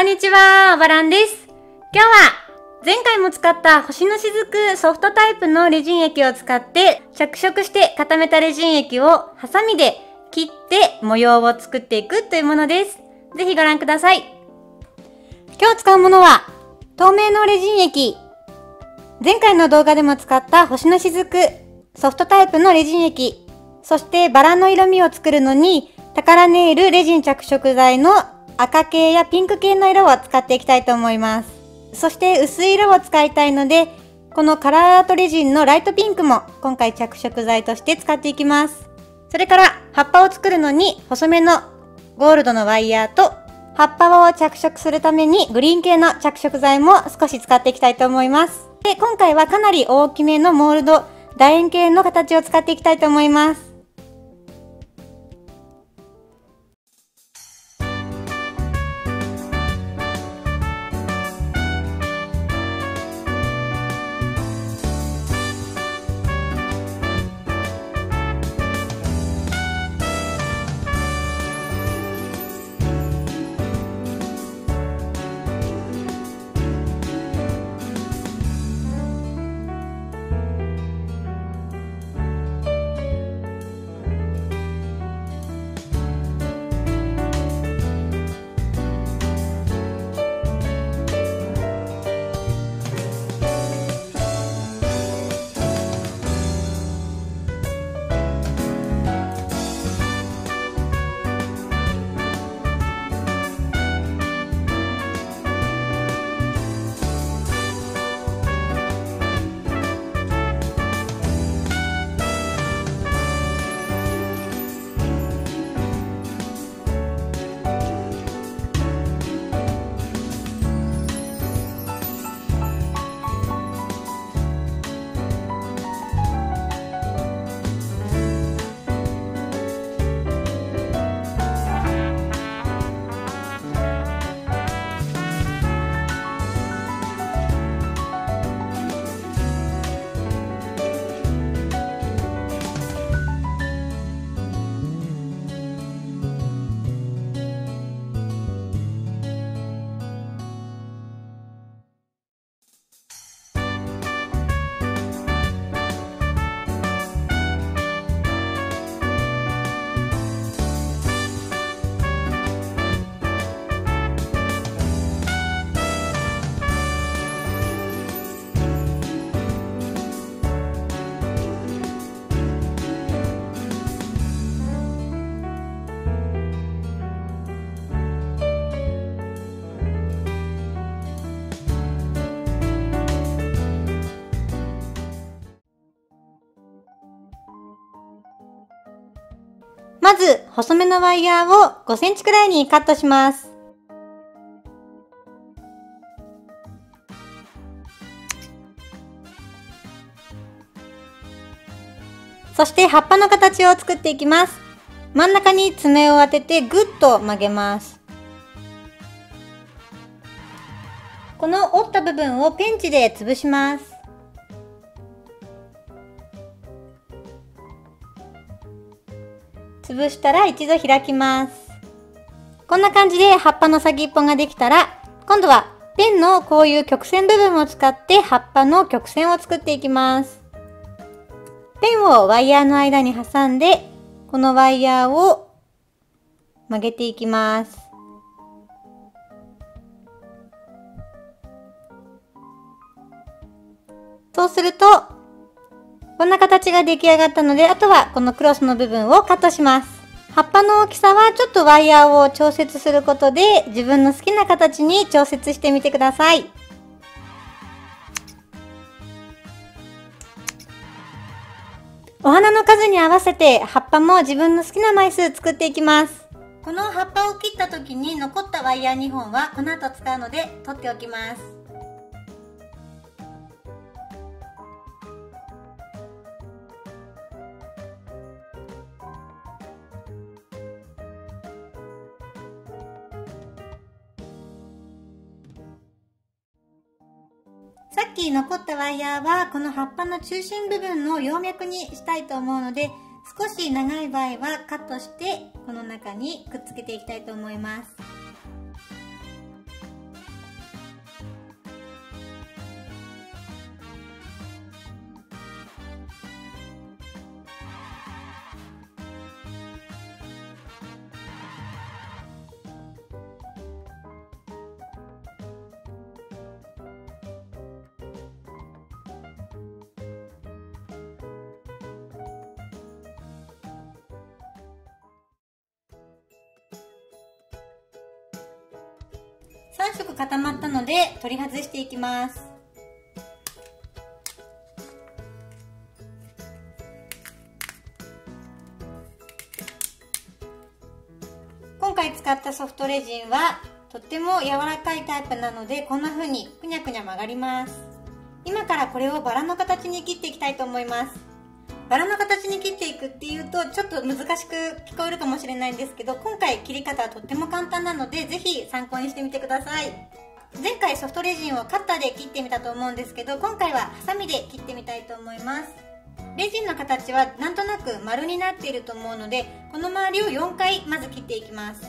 こんにちは、バランです。今日は前回も使った星の雫ソフトタイプのレジン液を使って着色して固めたレジン液をハサミで切って模様を作っていくというものです。ぜひご覧ください。今日使うものは透明のレジン液。前回の動画でも使った星の雫ソフトタイプのレジン液。そしてバラの色味を作るのにタカラネイルレジン着色剤の赤系やピンク系の色を使っていきたいと思います。そして薄い色を使いたいので、このカラーアートレジンのライトピンクも今回着色剤として使っていきます。それから葉っぱを作るのに細めのゴールドのワイヤーと葉っぱを着色するためにグリーン系の着色剤も少し使っていきたいと思います。で、今回はかなり大きめのモールド、楕円形の形を使っていきたいと思います。細めのワイヤーを5センチくらいにカットします。そして葉っぱの形を作っていきます。真ん中に爪を当ててぐっと曲げます。この折った部分をペンチで潰します。潰したら一度開きます。こんな感じで葉っぱの先っぽができたら、今度はペンのこういう曲線部分を使って葉っぱの曲線を作っていきます。ペンをワイヤーの間に挟んで、このワイヤーを曲げていきます。そうすると、こんな形が出来上がったので、あとはこのクロスの部分をカットします。葉っぱの大きさはちょっとワイヤーを調節することで自分の好きな形に調節してみてください。お花の数に合わせて葉っぱも自分の好きな枚数作っていきます。この葉っぱを切った時に残ったワイヤー2本はこの後使うので取っておきます。さっき残ったワイヤーはこの葉っぱの中心部分の葉脈にしたいと思うので少し長い場合はカットしてこの中にくっつけていきたいと思います。3色固まったので取り外していきます。今回使ったソフトレジンはとっても柔らかいタイプなのでこんな風にくにゃくにゃ曲がります。今からこれをバラの形に切っていきたいと思います。バラの形に切っていくっていうとちょっと難しく聞こえるかもしれないんですけど今回切り方はとっても簡単なのでぜひ参考にしてみてください。前回ソフトレジンをカッターで切ってみたと思うんですけど今回はハサミで切ってみたいと思います。レジンの形はなんとなく丸になっていると思うのでこの周りを4回まず切っていきます。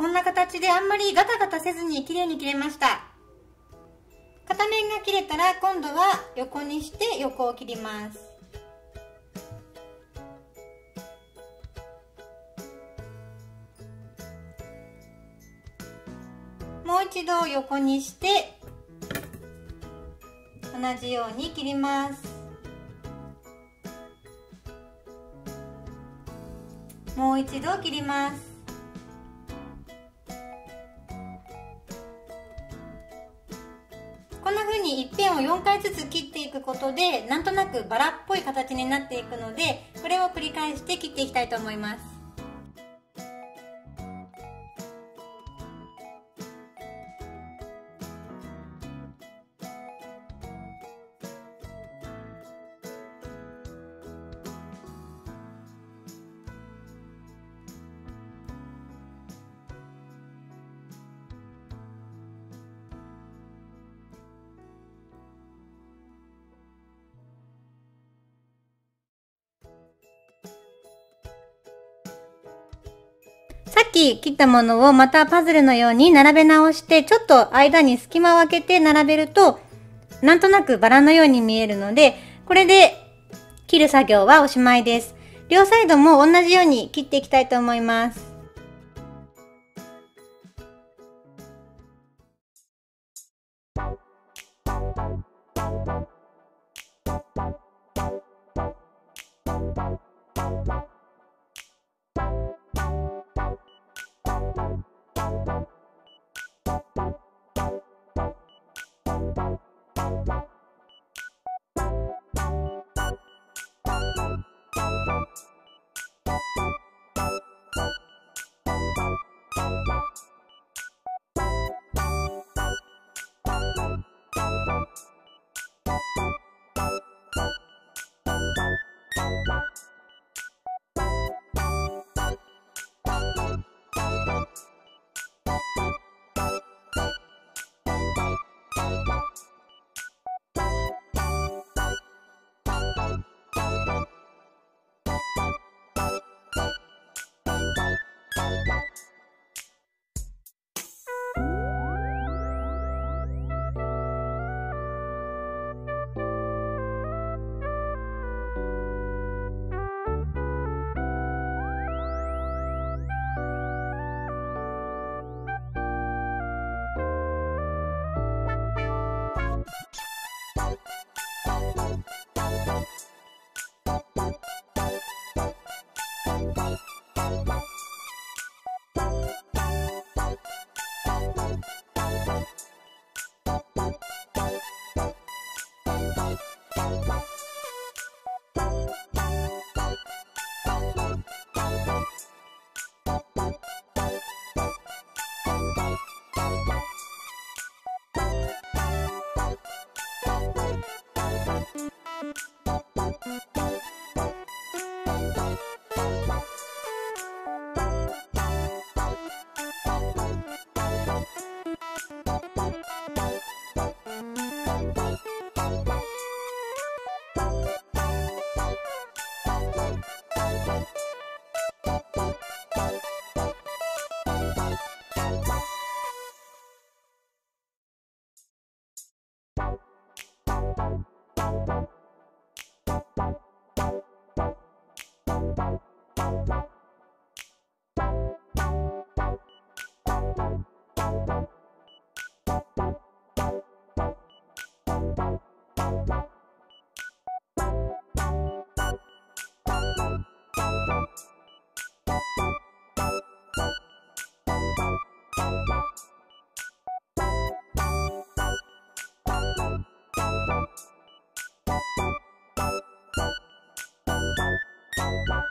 こんな形であんまりガタガタせずに綺麗に切れました。片面が切れたら今度は横にして横を切ります。もう一度横にして同じように切ります。もう一度切ります。を4回ずつ切っていくことでなんとなくバラっぽい形になっていくのでこれを繰り返して切っていきたいと思います。さっき切ったものをまたパズルのように並べ直して、ちょっと間に隙間を空けて並べると、なんとなくバラのように見えるので、これで切る作業はおしまいです。両サイドも同じように切っていきたいと思います。Bye. Bye. Bye. 今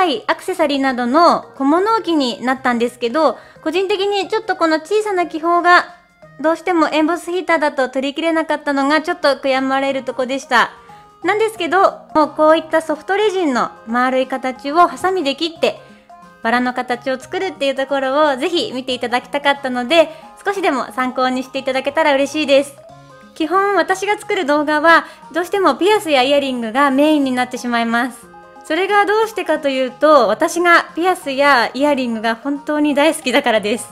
回アクセサリーなどの小物置きになったんですけど、個人的にちょっとこの小さな気泡がどうしてもエンボスヒーターだと取りきれなかったのがちょっと悔やまれるとこでした。なんですけど、もうこういったソフトレジンの丸い形をハサミで切って、バラの形を作るっていうところをぜひ見ていただきたかったので、少しでも参考にしていただけたら嬉しいです。基本私が作る動画はどうしてもピアスやイヤリングがメインになってしまいます。それがどうしてかというと、私がピアスやイヤリングが本当に大好きだからです。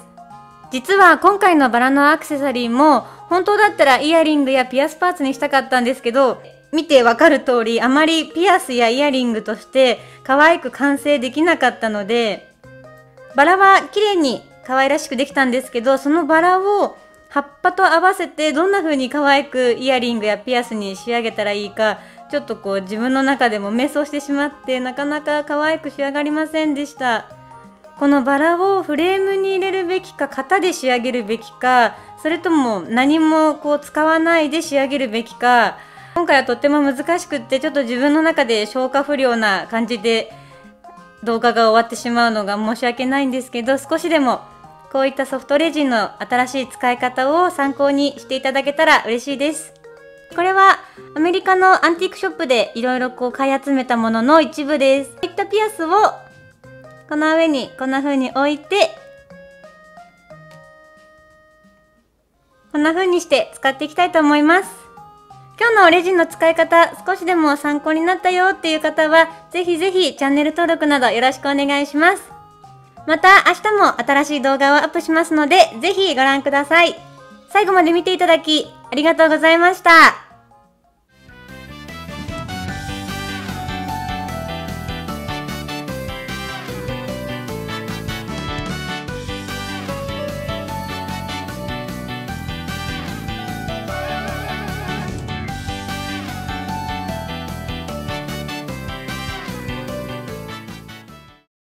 実は今回のバラのアクセサリーも、本当だったらイヤリングやピアスパーツにしたかったんですけど、見てわかる通り、あまりピアスやイヤリングとして可愛く完成できなかったので、バラは綺麗に可愛らしくできたんですけど、そのバラを葉っぱと合わせてどんな風に可愛くイヤリングやピアスに仕上げたらいいかちょっとこう自分の中でも迷走してしまってなかなか可愛く仕上がりませんでしたこのバラをフレームに入れるべきか型で仕上げるべきかそれとも何もこう使わないで仕上げるべきか今回はとっても難しくってちょっと自分の中で消化不良な感じで動画が終わってしまうのが申し訳ないんですけど少しでもこういったソフトレジンの新しい使い方を参考にしていただけたら嬉しいです。これはアメリカのアンティークショップでいろいろこう買い集めたものの一部です。こういったピアスをこの上にこんな風に置いてこんな風にして使っていきたいと思います。今日のレジンの使い方少しでも参考になったよっていう方はぜひぜひチャンネル登録などよろしくお願いします。また明日も新しい動画をアップしますのでぜひご覧ください。最後まで見ていただきありがとうございました。